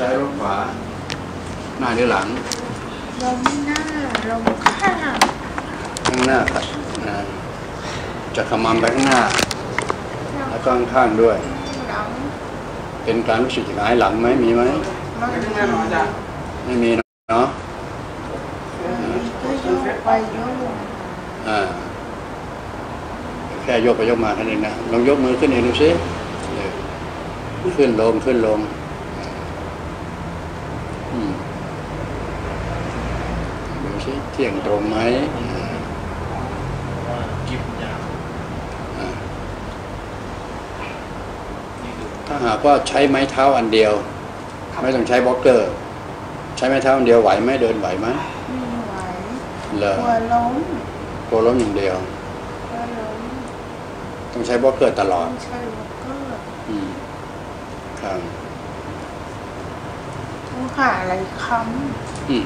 ซ้ายลงขวา หน้าหรือหลังลงหน้าลงข้างข้างหน้าครับนะจะขมำไปข้างหน้า แล้วก็ข้างๆด้วย หลัง เป็นการรู้สึกหงายหลังไหมมีไหมมันไม่มีเนาะก็โยกไปโยกมาอ่าแค่ยกไปยกมาแค่นี้นะลองยกมือขึ้นเองดูสิเออขึ้นลงขึ้นลงอืมดูสิ เที่ยงตรงไหมอ่าว่ากิบยาวอ่านี่คือถ้าหากว่าใช้ไม้เท้าอันเดียว ไม่ต้องใช้บล็อกเกอร์ ใช้ไม้เท้าอันเดียวไหวไหมเดินไหวไหมไม่ไหวเหรอกลัวล้มกลัวล้มอย่างเดียวกลัวล้มต้องใช้บล็อกเกอร์ตลอดต้องใช้ล็อกเกอร์อืมครับต้องหาอะไรค้อืม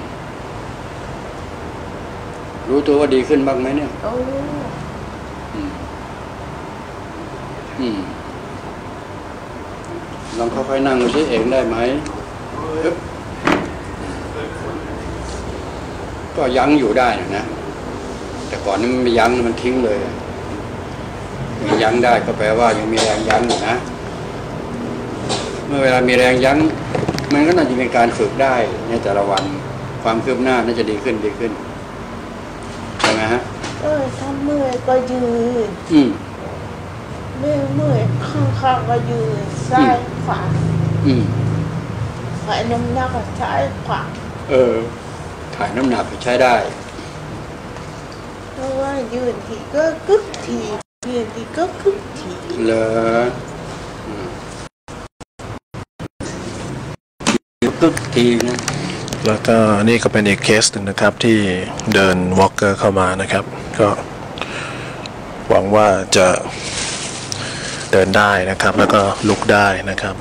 รู้ตัวว่าดีขึ้นบ้างไหมเนี่ยำโอ้อืมอืมลองค่อยๆนั่งดูสิเองได้ไหมอึ๊บก็ยั้งอยู่ได้นะนะ แต่ก่อนนี้มันไม่ยั้งมันทิ้งเลยยังยั้งได้ก็แปลว่ายังมีแรงยั้งอยู่นะ เมื่อเวลามีแรงยั้ง มันก็น่าจะเป็นการฝึกได้ในแต่ละวัน ความคืบหน้าน่าจะดีขึ้นดีขึ้นใช่ไหม ฮะเออถ้าเมื่อยก็ยืนอืมเมื่อยเมื่อยข้างๆก็ยืนซ้ายขวาอืมหายน้ำหนักก็ซ้ายขวาเออถ่ายน้ำหนักก็ใช้ได้เพราะว่ายืนทีก็กึกทียืนทีก็กึกทีเหรออืมกึกทีนะ แล้วก็นี่ก็เป็นอีกเคสหนึ่งนะครับที่เดินวอล์กเกอร์เข้ามานะครับ ก็หวังว่าจะเดินได้นะครับ แล้วก็ลุกได้นะครับ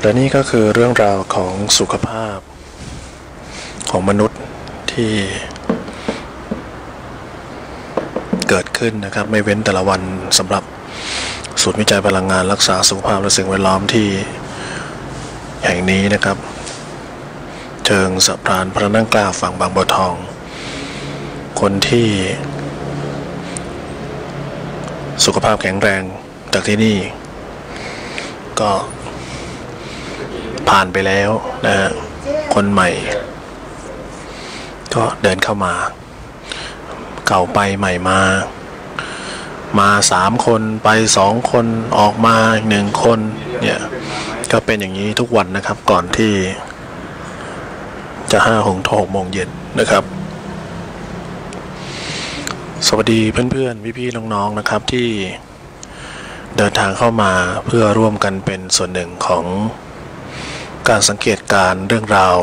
และนี่ก็คือเรื่องราวของสุขภาพของมนุษย์ที่เกิดขึ้นนะครับ ไม่เว้นแต่ละวันสำหรับ ศูนย์วิจัยพลังงานรักษาสุขภาพและสิ่งแวดล้อมที่แห่งนี้นะครับ เชิงสะพานพระนั่งเกล้าฝั่งบางบัวทอง คนที่ สุขภาพแข็งแรงจากที่นี่ ก็ผ่านไปแล้วนะฮะคนใหม่ ก็เดินเข้ามา เก่าไปใหม่มา มาสามคนไปสองคนออกมาหนึ่งคนเนี่ยก็เป็นอย่างนี้ทุกวันนะครับก่อนที่ จะห้าหงทหกโมงเย็นนะครับ สวัสดีเพื่อนๆพี่ๆน้องๆนะครับที่เดินทางเข้ามาเพื่อร่วมกันเป็นส่วนหนึ่งของการสังเกตการเรื่องราว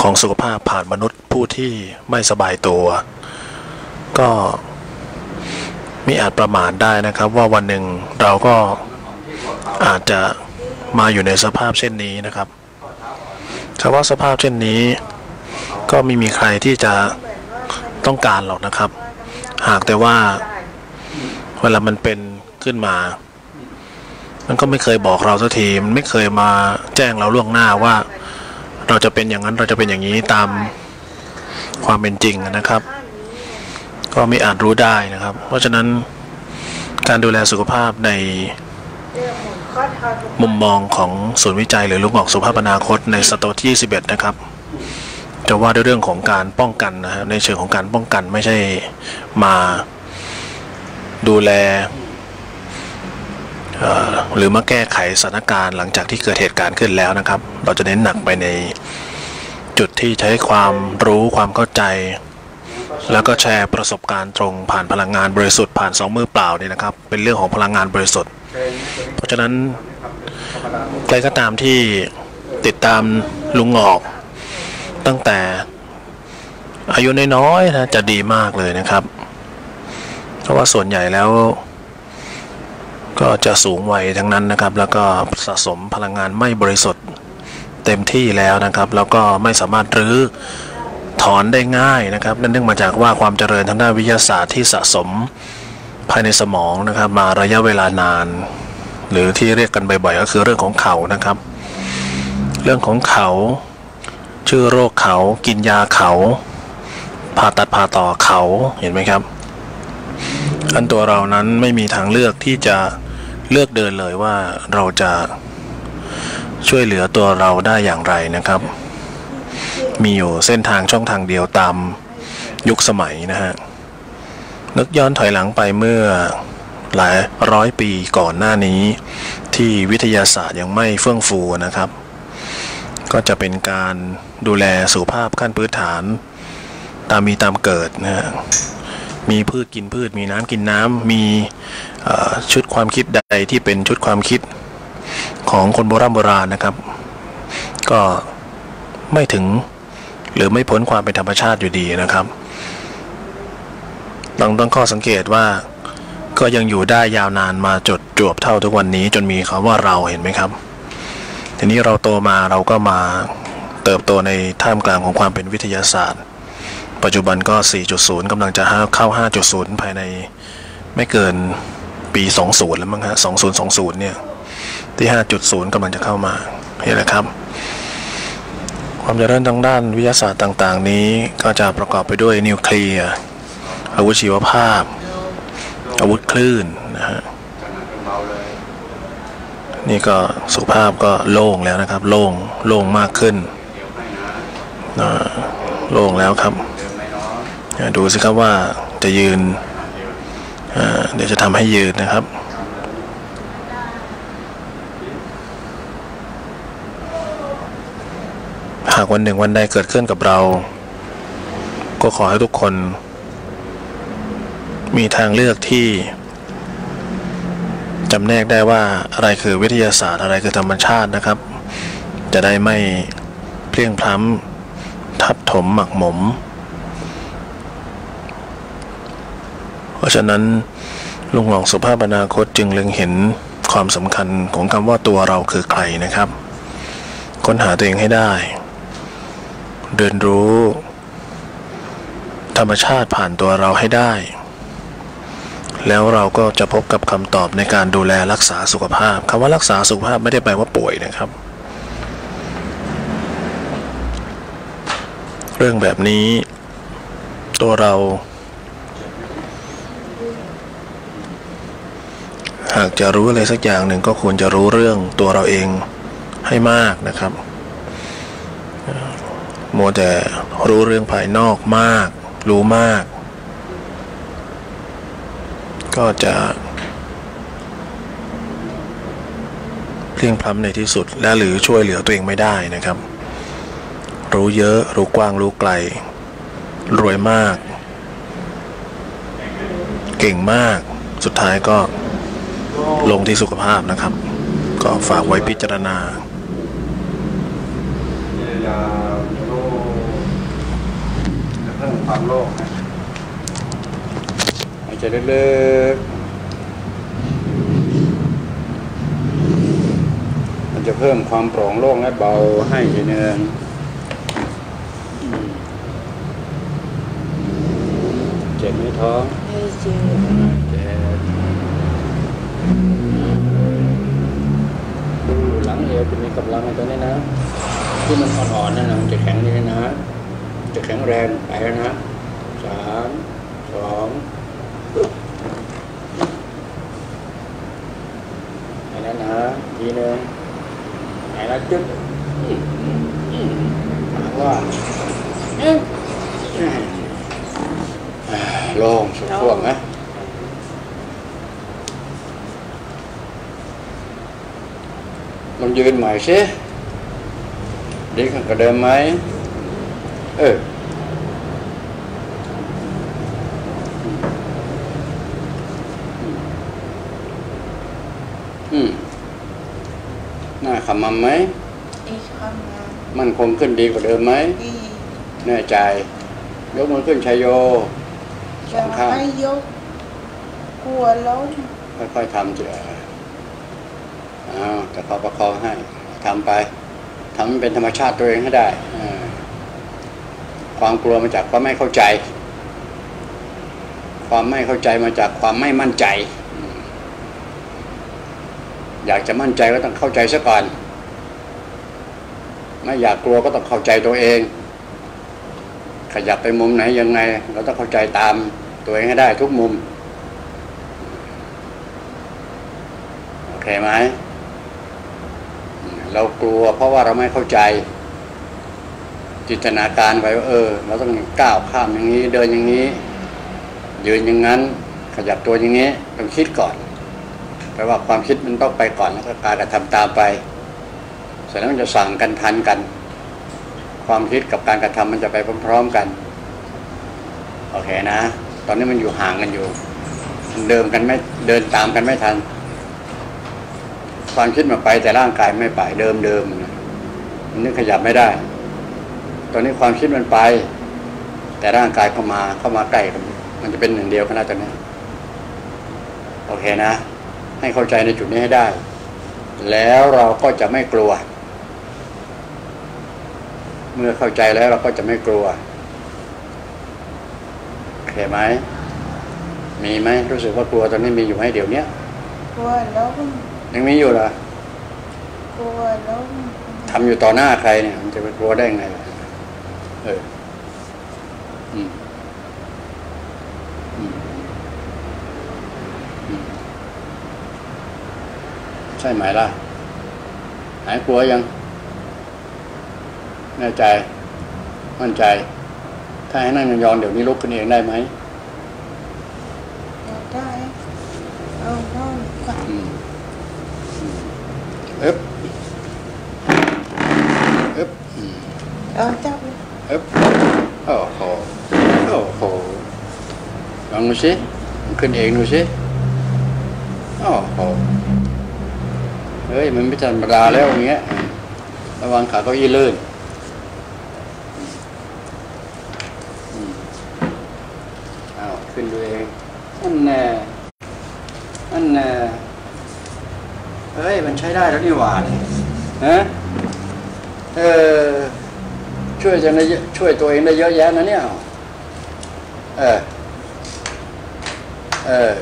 ของสุขภาพผ่านมนุษย์ผู้ที่ไม่สบายตัว ก็ มิอาจประมาทได้นะครับ ว่าวันหนึ่งเราก็อาจจะมาอยู่ในสภาพเช่นนี้นะครับคำว่าสภาพเช่นนี้ ก็ไม่มีใครที่จะต้องการหรอกนะครับ หากแต่ว่าเวลามันเป็นขึ้นมา มันก็ไม่เคยบอกเราสักทีมันไม่เคยมาแจ้งเราล่วงหน้าว่า เราจะเป็นอย่างนั้นเราจะเป็นอย่างนี้ตามความเป็นจริงนะครับ ก็ไม่อาจรู้ได้นะครับ เพราะฉะนั้นการดูแลสุขภาพในมุมมองของศูนย์วิจัย หรือลูกหมอกสุขภาพอนาคตในสตวรรษที่ 21 นะครับ จะว่าด้วยเรื่องของการป้องกันนะครับในเชิงของการป้องกันไม่ใช่มาดูแลหรือมาแก้ไขสถานการณ์หลังจากที่เกิดเหตุการณ์ขึ้นแล้วนะครับ เราจะเน้นหนักไปในจุดที่ใช้ความรู้ความเข้าใจ แล้วก็แชร์ประสบการณ์ตรงผ่านพลังงานบริสุทธิ์ผ่านสองมือเปล่าเนี่ยนะครับ เป็นเรื่องของพลังงานบริสุทธิ์ เพราะฉะนั้นใครก็ตามที่ติดตามลุงหงอก ตั้งแต่อายุน้อยๆนะจะดีมากเลยนะครับ เพราะว่าส่วนใหญ่แล้ว ก็จะสูงวัยทั้งนั้นนะครับ แล้วก็สะสมพลังงานไม่บริสุทธิ์เต็มที่แล้วนะครับ แล้วก็ไม่สามารถรื้อ ถอนได้ง่ายนะครับนั่นเนื่องมาจากว่าความเจริญทางด้านวิทยาศาสตร์ที่สะสมภายในสมองนะครับ มาระยะเวลานาน หรือที่เรียกกันบ่อยๆก็คือเรื่องของเขานะครับ เรื่องของเขา ชื่อโรคเขา กินยาเขาผ่าตัดผ่าต่อเขาเห็นไหมครับอันตัวเรานั้นไม่มีทางเลือกที่จะเลือกเดินเลยว่าเราจะช่วยเหลือตัวเราได้อย่างไรนะครับ มีอยู่เส้นทางช่องทางเดียวตามยุคสมัยนะฮะนึกย้อนถอยหลังไปเมื่อหลายร้อยปีก่อนหน้านี้ ที่วิทยาศาสตร์ยังไม่เฟื่องฟูนะครับ ก็จะเป็นการดูแลสุขภาพขั้นพื้นฐาน ตามมีตามเกิดนะฮะมีพืชกินพืช มีน้ำกินน้ำมีชุดความคิดใดที่เป็นชุดความคิดของคนโบราณโบราณนะครับ ก็ไม่ถึง หรือไม่พ้นความเป็นธรรมชาติอยู่ดีนะครับลองตั้งข้อสังเกตว่าก็ยังอยู่ได้ยาวนานมาจดจวบเท่าทุกวันนี้จนมีคำว่าเราเห็นไหมครับ ทีนี้เราโตมาเราก็มาเติบโตในท่ามกลางของความเป็นวิทยาศาสตร์ ปัจจุบันก็ 4.0กำลังจะเข้า 5.0 ภายในไม่เกินปี 20 แล้วมั้งฮะ 2020 เนี่ย ที่ 5.0กำลังจะเข้ามา เห็นไหมครับ ความเจริญทางด้านวิทยาศาสตร์ต่าง ๆ นี้ก็จะประกอบไปด้วยนิวเคลียร์อาวุธชีวภาพ อาวุธคลื่นนะฮะนี่ก็สุภาพก็โล่งแล้วนะครับ โล่งโล่งมากขึ้นนะโล่งแล้วครับ ดูสิครับว่าจะยืนเดี๋ยวจะทำให้ยืนนะครับ หาก วันหนึ่งวันใดเกิดขึ้นกับเรา ก็ขอให้ทุกคน มีทางเลือกที่จำแนกได้ว่าอะไรคือวิทยาศาสตร์อะไรคือธรรมชาตินะครับ จะได้ไม่เพลียงพล้ำทับถมหมักหมม เพราะฉะนั้นลุงหลองสุภาพอนาคตจึงเล็งเห็นความสำคัญของคำว่าตัวเราคือใครนะครับ ค้นหาตัวเองให้ได้ เรียนรู้ ธรรมชาติผ่านตัวเราให้ได้ แล้วเราก็จะพบกับคำตอบในการดูแลรักษาสุขภาพคำว่ารักษาสุขภาพไม่ได้แปลว่าป่วยนะครับ เรื่องแบบนี้ ตัวเรา หากจะรู้อะไรสักอย่างหนึ่งก็ควรจะรู้เรื่องตัวเราเองให้มากนะครับ มัวแต่รู้เรื่องภายนอกมาก รู้มาก ก็จะเพลียงพล้ำในที่สุดและหรือช่วยเหลือตัวเองไม่ได้นะครับ รู้เยอะ รู้กว้าง รู้ไกล รวยมาก เก่งมาก สุดท้ายก็ลงที่สุขภาพนะครับ ก็ฝากไว้พิจารณา ยาโล่เพิ่ม ความโล่งนะหายใจลึกๆมันจะเพิ่มความโปร่งโล่งและเบาให้ทีนึงอืมเจ็บไหมท้องให้เจอเจ็บดูหลังเอวจะมีกำลังในตัวนี้นะ ที่มันอ่อนๆนั่นนะมันจะแข็งนี่นะ จะแข็งแรงไปแล้วนะสามสองปึ๊บไปแล้วนะทีหนึ่งไปแล้วจุดอืมอืมอืมถามว่าเอ๊ะอ่าโล่งสุดช่วงนะลองยืนใหม่สิดีขึ้นกว่าเดิมไหม เออ อืมหน้าขมำไหมอีกคำงานมันคงขึ้นดีกว่าเดิมไหม ดีแน่ใจ ยกมือขึ้นชัยโยสจะองข้าง ให้ยกกลัวล้มค่อยๆทำเถอะอ้าวแต่พอประคองให้ทำไปทำให้เป็นธรรมชาติตัวเองให้ได้อ่า ความกลัวมาจากความไม่เข้าใจ ความไม่เข้าใจมาจากความไม่มั่นใจ อยากจะมั่นใจก็ต้องเข้าใจซะก่อน ไม่อยากกลัวก็ต้องเข้าใจตัวเอง ขยับไปมุมไหนยังไง เราต้องเข้าใจตามตัวเองให้ได้ทุกมุมโอเคไหมเรากลัวเพราะว่าเราไม่เข้าใจ จินตนาการไว้ว่าเออเราต้องก้าวข้ามอย่างนี้ เดินอย่างนี้ ยืนอย่างนั้น ขยับตัวอย่างนี้ต้องคิดก่อนแปลว่าความคิดมันต้องไปก่อนแล้วก็การกระทำตามไปเสร็จแล้วมันจะสั่งกันทันกัน ความคิดกับการกระทำมันจะไปพร้อม ๆกันโอเคนะ ตอนนี้มันอยู่ห่างกันอยู่เดิมกันไม่เดินตามกันไม่ทัน ความคิดมันไปแต่ร่างกายไม่ไปเดิมเดิมมันนึกขยับไม่ได้ ตอนนี้ความคิดมันไป แต่ร่างกายเข้ามาเข้ามาใกล้กันมันจะเป็นหนึ่งเดียวกันนะตอนนี้โอเคนะ ให้เข้าใจในจุดนี้ให้ได้ แล้วเราก็จะไม่กลัว เมื่อเข้าใจแล้วเราก็จะไม่กลัวโอเคไหมมีไหมรู้สึกว่ากลัวตอนนี้มีอยู่ไหมเดี๋ยวเนี้ยกลัวล้มยังมีอยู่เหรอกลัวล้มทำอยู่ต่อหน้าใครเนี่ย มันจะไปกลัวได้ไงล่ะ เอออืมอืมอืมใช่ไหมล่ะ หายกลัวยัง แน่ใจ มั่นใจ ถ้าให้นั่งยองๆเดี๋ยวนี้ลุกขึ้นเองได้ไหมอยากได้เอาน้องก่อนอืมอืมเอ๊บเอ๊บอืมเอาจับเอ๊บโอ้โหโอ้โหลองดูสิขึ้นเองดูสิโอ้โหเฮ้ยมันไม่ธรรมดาแล้วอย่างเงี้ยระวังขาเก้าอี้ลื่นอืมอ้าขึ้นดูเองนั่นแน่นั่นแน่เฮ้ยมันใช้ได้แล้วนี่หว่าเนี่ยฮะเออ ช่วยจะได้ช่วยตัวเองได้เยอะแยะนะเนี่ยเออเออ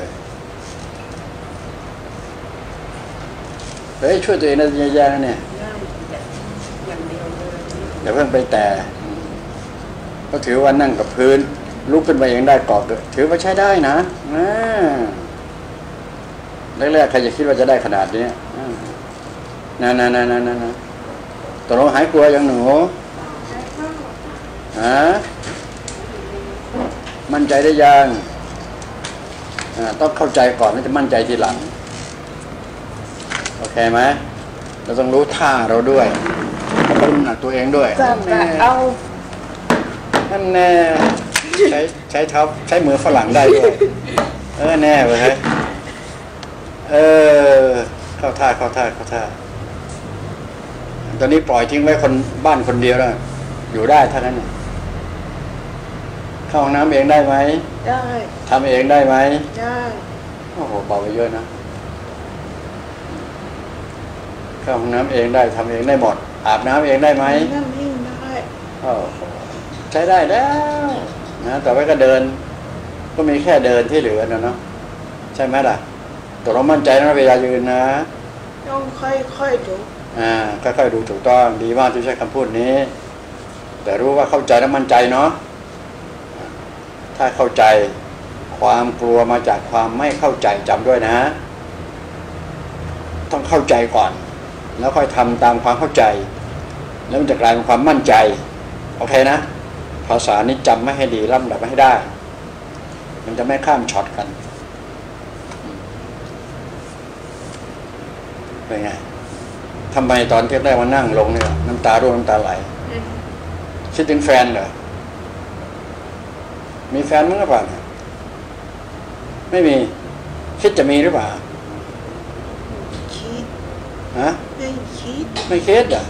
เฮ้ยช่วยตัวเองได้เยอะแยะนะเนี่ยอย่าเพิ่งไปแต่ก็ถือว่านั่งกับพื้น ลุกขึ้นมาเองได้กอบด้วยถือว่าใช้ได้นะแรกๆใครจะคิดว่าจะได้ขนาดนี้นะนะนะนะนะนะตกลงหายกลัวยังหนู ฮะมั่นใจได้ยังอ่าต้องเข้าใจก่อนแล้วจะมั่นใจทีหลัง โอเคไหมเราต้องรู้ท่าเราด้วยรู้น้ำหนักตัวเองด้วยจับนั่นแน่เอานั่นแน่ใช้ใช้เท้าใช้มือฝรั่งได้ด้วย เออแน่เว้ยเออเข้าท่าเข้าท่าเข้าท่าตอนนี้ปล่อยทิ้งไว้คนบ้านคนเดียวแล้วอยู่ได้เท่านั้นน่ะ เข้าห้องน้ำเองได้ไหมได้ทำเองได้ไหมได้โอ้โหเบาไปเยอะนะเข้าห้องน้ำเองได้ทำเองได้หมด อาบน้ำเองได้ไหมนั่งนิ่งได้โอ้โหใช้ได้แล้วนะต่อไปก็เดิน ก็มีแค่เดินที่เหลือนะเนาะใช่ไหมล่ะตัวเรามั่นใจนะเวลายืนนะต้องค่อยๆดูอ่าค่อยๆดูถูกต้องดีมากที่ใช้คำพูดนี้ แต่รู้ว่าเข้าใจและมั่นใจเนาะ ถ้าเข้าใจความกลัวมาจากความไม่เข้าใจจำด้วยนะ ต้องเข้าใจก่อน แล้วค่อยทำตามความเข้าใจ แล้วมันจะกลายเป็นความมั่นใจ โอเคนะ ภาษานี้จำไม่ให้ดีลำดับไม่ให้ได้ มันจะไม่ข้ามช็อตกันเป็นไงทำไมตอนที่ได้มานั่งลงเนี่ยน้ำตาร่วงน้ำตาไหลคิดถึงแฟนเหรอ มีแฟนมั้งหรือเปล่าเนี่ยไม่มี คิดจะมีหรือเปล่าคิดฮะไม่คิดไม่คิดเหรอะ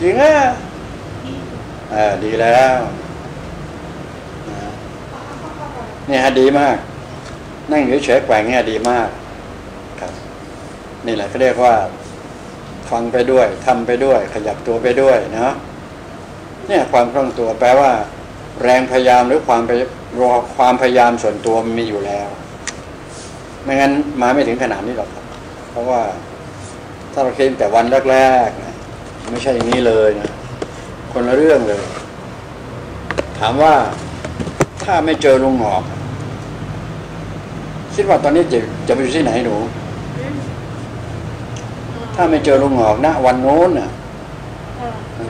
จริงอะเออดีแล้วนะเนี่ยฮะดีมาก นั่งอยู่เฉยๆแกว่งเนี่ยดีมาก ครับ นี่แหละเขาเรียกว่า ฟังไปด้วยทำไปด้วย ขยับตัวไปด้วยเนาะเนี่ยความคล่องตัวแปลว่า แรงพยายามหรือความรอความพยายามส่วนตัวมันมีอยู่แล้ว ไม่งั้นมาไม่ถึงขนาดนี้หรอกครับ เพราะว่าถ้าเราคิดแต่วันแรกๆนะไม่ใช่อย่างนี้เลยนะคนละเรื่องเลย ถามว่าถ้าไม่เจอลุงหงอกคิดว่าตอนนี้จะจะไปอยู่ที่ไหนหนู ถ้าไม่เจอลุงหงอกนะวันโน้นน่ะ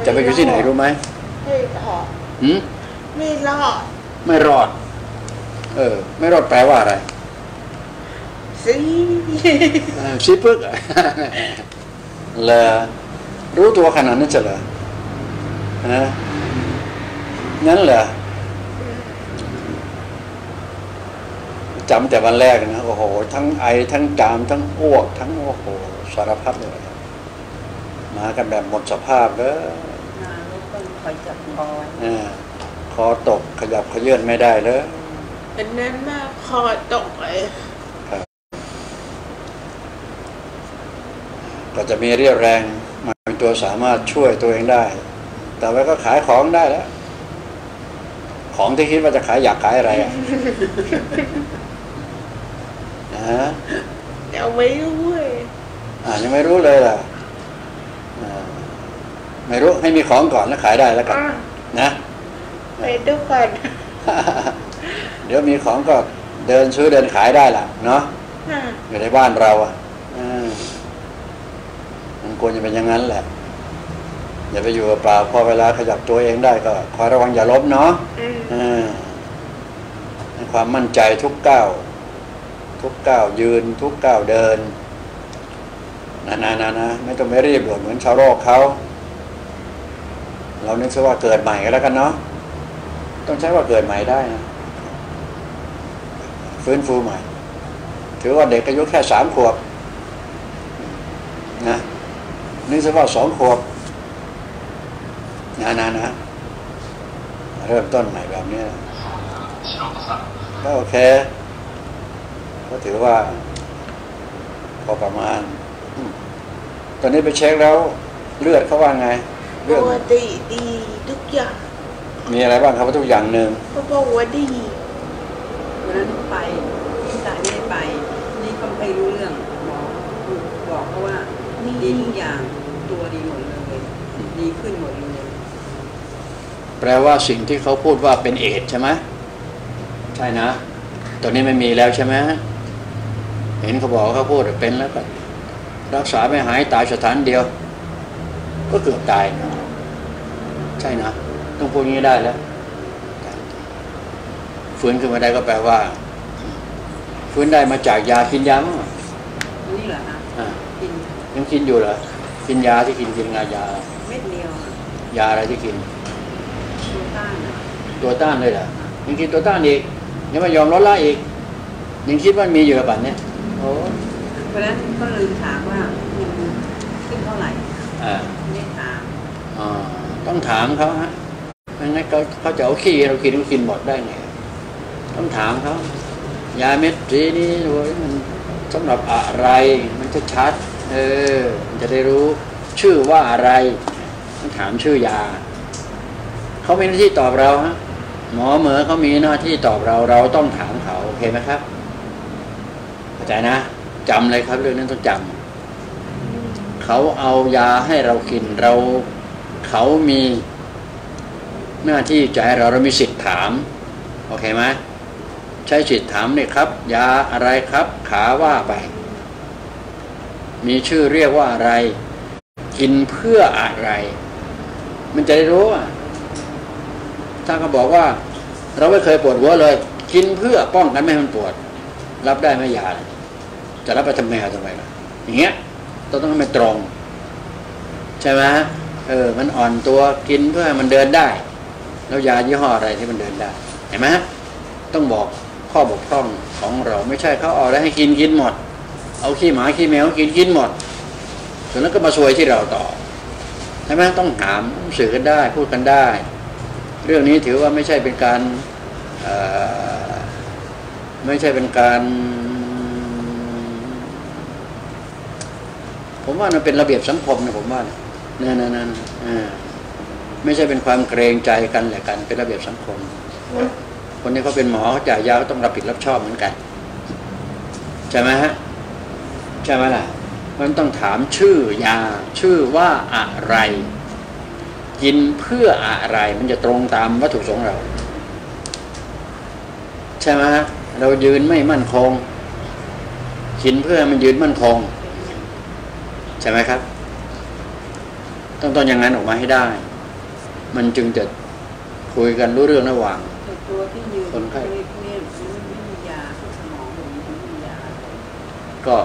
จะไปอยู่ที่ไหนรู้ไหมไม่รอดหืม ไม่รอด ไม่รอด เออ ไม่รอดแปลว่าอะไรสิเออชิปึกเหรอเลอรู้ตัวขนาดนั้นจะเหรอฮะงั้นเหรอจำแต่วันแรกนะโอ้โห ทั้งไอทั้งจามทั้งอ้วก ทั้งโอ้โหสารพัดเลยมากันแบบหมดสภาพเลยนางก็ต้องคอยจับคอไว้ อ่าคอตกขยับขยื่นไม่ได้เลยอันนั้นมากคอตกเลยก็จะมีเรี่ยวแรงมาเป็นตัวสามารถช่วยตัวเองได้ แต่ว่าก็ขายของได้แล้ว ของที่คิดว่าจะขายอยากขายอะไรอะนะฮะเดี๋ยวไม่รู้เว้ยอ่ายังไม่รู้เลยล่ะอ่าไม่รู้ให้มีของก่อนแล้วขายได้แล้วกันอะนะ ไปดูก่อนเดี๋ยวมีของก็เดินซื้อเดินขายได้ล่ะ เนาะอะอยู่ในบ้านเราอะอ่ามันควรจะเป็นอย่างนั้นแหละ อย่าไปอยู่เปล่าพอเวลาขยับตัวเองได้ก็คอยระวังอย่าล้มเนาะอืมอ่าให้ความมั่นใจทุกก้าวทุกก้าวยืน ทุกก้าวเดินนะนะนะนะไม่ต้องไม่รีบด่วนเหมือนชาวโลกเขา เรานึกซะว่าเกิดใหม่ก็แล้วกันเนาะ ต้องใช้ว่าเกิดใหม่ได้นะฟื้นฟูใหม่ ถือว่าเด็กอายุแค่สามขวบนะนึกซะว่าสองขวบนะนะนะเริ่มต้นใหม่แบบนี้ก็โอเค ก็ถือว่า พอประมาณ ตอนนี้ไปเช็คแล้ว เลือดเขาว่าไงปเลือดกติดีทุกอย่าง มีอะไรบ้างครับทุกอย่างหนึ่งเขาบอกว่าดีวันนั้นไปพี่สายไม่ได้ไป นี่ก็ไม่รู้เรื่องหมอบอกเขาว่าดีทุกอย่างตัวดีหมดเลยดีขึ้นหมดเลย แปลว่าสิ่งที่เขาพูดว่าเป็นเอดส์ใช่ไหมใช่นะตอนนี้ไม่มีแล้วใช่ไหมเห็นเขาบอกว่าเขาพูดว่าเป็นแล้วก็รักษาไม่หายตายสถานเดียว ก็เกือบตาย ใช่นะ ต้องพูดอย่างนี้ได้แล้วฟื้นขึ้นมาได้ก็แปลว่าฟื้นได้มาจากยากินยามั้งนี่เหรอคะอ่ากินยังกินอยู่เหรอกินยาที่กินกินงายาเม็ดเดียวอะยาอะไรที่กิน ตัวต้านอะตัวต้านเลยเหรอยังกินตัวต้านอีกยังไม่ยอมลดละอีก ยังคิดว่ามีอยู่ระบาดเนี่ยโอ้เพราะฉะนั้นก็ลืมถามว่ามันขึ้นเท่าไหร่อ่าไม่ได้ถามอ่าต้องถามเขาฮะ ไม่งั้นเขาเขาจะเอาขี้เรากินเขากินหมดได้ไงต้องถามเขายาเม็ดสีนี้โอ้ยมันสำหรับอะไร มันจะชัด เออ มันจะได้รู้ชื่อว่าอะไรต้องถามชื่อยาเขามีหน้าที่ตอบเราฮะหมอเหมอเขามีหน้าที่ตอบเราเราต้องถามเขาโอเคไหมครับเข้าใจนะจำเลยครับเรื่องนั้นต้องจำเขาเอายาให้เรากินเรา เขามี หน้าที่จะให้เราเรามีสิทธิ์ถามโอเคไหมใช้สิทธิ์ถามเนี่ยครับ ยาอะไรครับ ขาว่าไป มีชื่อเรียกว่าอะไร กินเพื่ออะไร มันจะได้รู้อะถ้าเขาบอกว่า เราไม่เคยปวดหัวเลย กินเพื่อป้องกันไม่ให้มันปวด รับได้ไหมยาจะรับไปทำไมเอาทำไมล่ะอย่างเงี้ยต้องต้องให้มันตรง ใช่ไหมเออ มันอ่อนตัวกินเพื่อให้มันเดินได้ แล้วยายี่ห้ออะไรที่มันเดินได้เห็นไหมต้องบอกข้อบกพร่องของเราไม่ใช่เขาเอาอะไรให้กินกินหมด เอาขี้หมาขี้แมวกินกินหมดส่วนนั้นก็มาซวยที่เราต่อใช่ไหมต้องถามสื่อกันได้พูดกันได้ เรื่องนี้ถือว่าไม่ใช่เป็นการไม่ใช่เป็นการ ผมว่ามันเป็นระเบียบสังคมนะผมว่าเนี่ยนั่นนั่นอ่า ไม่ใช่เป็นความเกรงใจกันแหละกันเป็นระเบียบสังคม คนที่เขาเป็นหมอเขาจ่ายยาก็ต้องรับผิดรับชอบเหมือนกันใช่ไหมฮะใช่ไหมล่ะมันต้องถามชื่อยาชื่อว่าอะไร กินเพื่ออะไร มันจะตรงตามวัตถุประสงค์เรา ใช่ไหมฮะเรายืนไม่มั่นคง กินเพื่อมันยืนมั่นคง ใช่ไหมครับ ต้องต้องอย่างนั้นออกมาให้ได้ มันจึงจะคุยกันรู้เรื่องระหว่างแต่ตัวที่ยืนคนไข้เนี่ยเนี่ยมันไม่มียาพวกสมองผมไม่มียาก็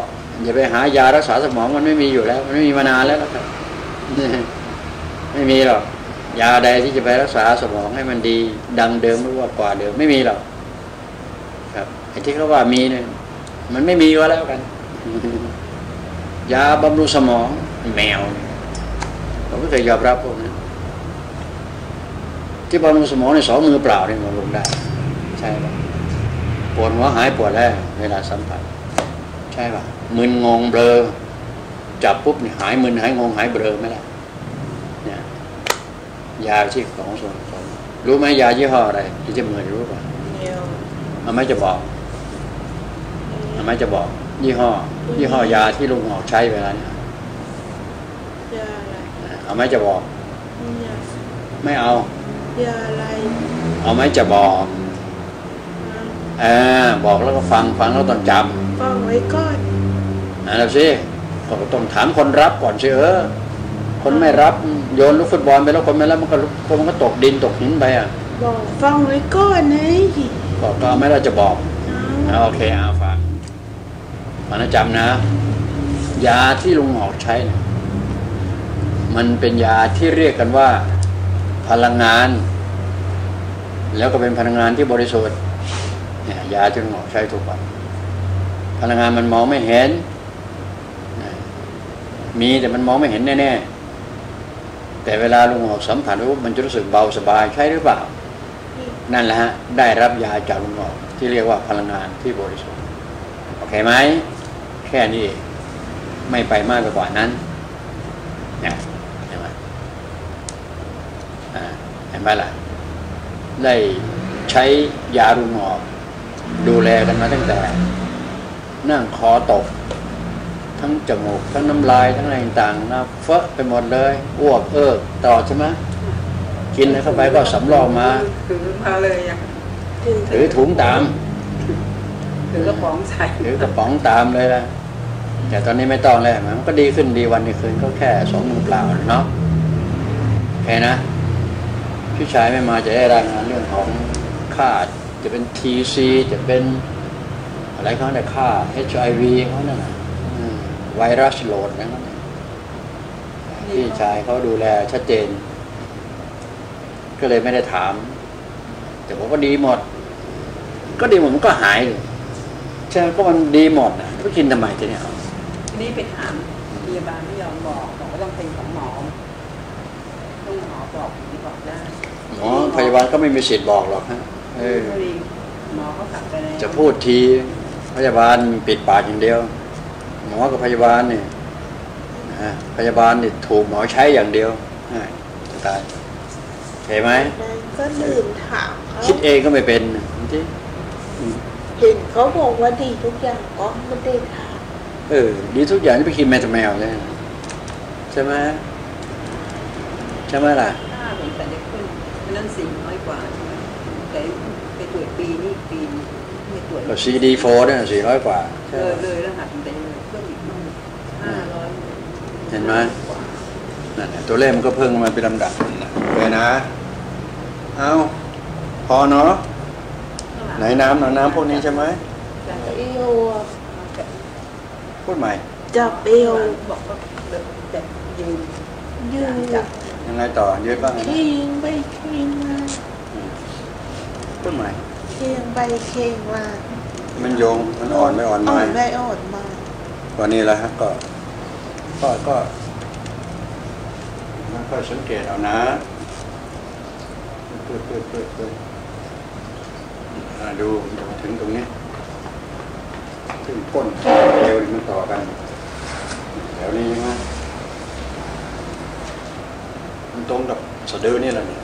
อย่าไปหายารักษาสมองมันไม่มีอยู่แล้ว มันไม่มีมานานแล้วครับไม่มีหรอกยาใดที่จะไปรักษาสมองให้มันดี ดังเดิมหรือว่ากว่าเดิมไม่มีหรอกครับไอ้ที่เขาว่ามีเนี่ยมันไม่มีก็แล้วกัน ยาบำรุงสมองแมวเนี่ยผมไม่เคยยอมรับพวกนั้น ที่บำรุงสมองในสองมือเปล่าเนี่ยบำรุงได้ ใช่ปะปวดหัวหายปวดแล้วเวลาสัมผัส ใช่ปะมึนงงเบลอจับปุ๊บเนี่ยหายมึนหายงงหายเบลอไหมล่ะเนี่ยยาที่ของส่วนผสมรู้ไหมยายี่ห้ออะไรที่จะเหมือนรู้ป่ะเดียวมันไม่จะบอกมันไม่จะบอก ยี่ห้อ ยี่ห้อยาที่ลุงหอกใช้เวลาเนี่ยยาอะไรเอาไหม่จะบอกยาไม่เอา ยาอะไร เอาไหม่จะบอกอะเออบอกแล้วก็ฟังฟังแล้วต้องจฟังไว้ก่อนำอ่าแล้วสิก็ต้องถามคนรับก่อนสิเออคนไม่รับโยนลูกฟุตบอลไปแล้วคนไม่รับมันก็ลุกมันก็ตกดินตกหินไปอะบอกฟังไว้ก่อนนะก็ก็ไม่เราจะบอกเอาเอาโอเคเอาฟังมันจำนะ ยาที่ลุงหอกใช้เนี่ยมันเป็นยาที่เรียกกันว่า พลังงาน แล้วก็เป็นพลังงานที่บริสุทธิ์เนี่ยยาที่ลุงหอใช้ทุกวัน พลังงานมันมองไม่เห็น มีแต่มันมองไม่เห็นแน่ๆแต่เวลาลุงหอกสัมผัสปุ๊บมันจะรู้สึกเบาสบายใช่หรือเปล่า นั่นแหละฮะได้รับยาจากลุงหอกที่เรียกว่าพลังงานที่บริสุทธิ์โอเคไหมแค่นี้เองไม่ไปมากไปกว่านั้นเนี่ยเห็นไหมอ่าเห็นไหมล่ะ ได้ใช้ยาลุงหอกดูแลกันมาตั้งแต่ นั่งคอตก ทั้งจมูก ทั้งน้ำลายทั้งอะไรต่างๆนะเฟอะไปหมดเลยอ้วกเอิกตลอดใช่ไหมกินอะไรเข้าไปก็สำรอกมาถือมาเลยอะถึงถือถุงตามถือกระป๋องใส่ถือกระป๋องตามเลยละแต่ตอนนี้ไม่ต้องแล้วมันก็ดีขึ้นดีวันดีคืนก็แค่สองมือเปล่าเนาะโอเคนะ พี่ชายไม่มาจะได้รายงานเรื่องของค่าจะเป็นทีซีจะเป็นอะไรเขาเนี่ยค่า HIV เขานั่นน่ะอืมไวรัสโหลดนะครับพี่ชายเขาดูแลชัดเจน ก็เลยไม่ได้ถาม แต่ผมก็ดีหมด ก็ดีหมดมันก็หายเลยใช่ไหมก็มันดีหมดนะก็กินทำไมจะเนี่ยอาทีนี้ไปถามพยาบาลไม่ยอมบอกบอกว่าต้องเป็นของหมอต้องหมอบอกถึงบอกได้ หมอพยาบาลก็ไม่มีสิทธิ์บอกหรอกฮะเออพอดีหมอเขากลับไปแล้วจะพูดทีพยาบาลปิดปากอย่างเดียว หมอกับพยาบาลเนี่ยนะพยาบาลนี่ถูกหมอใช้อย่างเดียวง่ายจะตายเห็นไหมนั้นก็ลืมถามเขาคิดเองก็ไม่เป็นที่เห็นเขาบอกว่าดีทุกอย่างก็ไม่ได้ถามเออดีทุกอย่างที่ไปกินแมวแมวใช่ไหมใช่ไหมใช่ไหมล่ะ ค่าผมแต่จะขึ้นเพราะนั้นสี่น้อยกว่าใช่ไหมแต่ไปตรวจปีนี่ปีไม่ตรวจก็ CD4 เนี่ยสี่ร้อยกว่าเออเลยรหัสมันไปเลยเพิ่มอีกมั่งห้าร้อยเห็นไหมนั่นแหละตัวเลขมันก็เพิ่มมาเป็นลำดับนะเลยนะ เอาพอเนาะไหนน้ำหนอน้ำพวกนี้ใช่ไหมจับเอวอะพูดใหม่จับเอวบอกว่าจะยืนยืนจับ ยังไงต่อเยอะบ้างนะเคียงไปเคียงมาพูดใหม่เคียงไปเคียงมา มันโยงมันอ่อนไม่อ่อนอ่มาอนไม่อ่อนมาวันนี้แล้วฮะก็ ก็ก็ก็สังเกตเอานะเปิดเปิดเปิดเปิดอ่าดูมันจะมาถึงตรงนี้ถึงก้นเอวมันต่อกันแถวนี้ใช่ไหมมัน ตรงกับสะดือนี่แหละนี่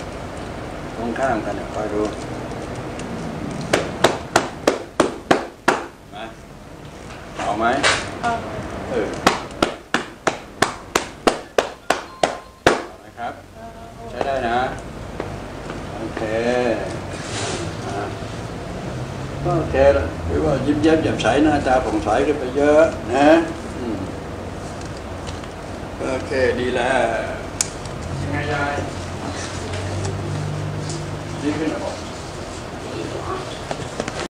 ตรงข้ามกันคอยดูนะเอาไหมเออนะครับ ใช้ได้นะ โอเคก็แอเคแล้วหรือว่ายิ้มแย้มแจ่มใสหน้าตาผ่องใสขึ้นไปเยอะนะโอเคดีแล้ว ยั